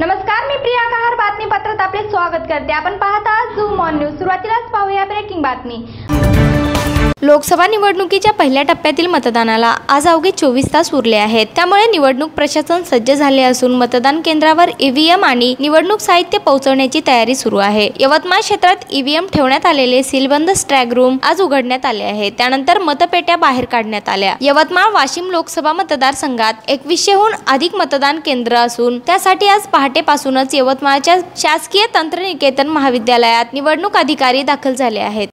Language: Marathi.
नमस्कार मी प्रिया कहार बातमीपत्रात आपले स्वागत करते. आपण पाहता जूम ऑन न्यूज़ सुरुवातीलाच पाहूया ब्रेकिंग बातमी. लोकसभा निवडणुकीच्या पहिल्या टप्प्यातील मतदानाला आज अवघे चोवीस तास उरले आहेत. त्यामुळे निवडणूक प्रशासन सज्ज झाले असून मतदान केंद्रावर ईव्हीएम आणि निवडणूक साहित्य पोहोचवण्याची तयारी सुरू आहे. यवतमाळ क्षेत्रात ईव्हीएम ठेवण्यात आलेले सीलबंद स्ट्रॅग रूम आज उघडण्यात आले आहे त्यानंतर मतपेट्या बाहेर काढण्यात आल्या. यवतमाळ वाशिम लोकसभा मतदारसंघात एकवीसशेहून अधिक मतदान केंद्र असून त्यासाठी आज पहाटेपासूनच यवतमाळच्या शासकीय तंत्रनिकेतन महाविद्यालयात निवडणूक अधिकारी दाखल झाले झाले आहेत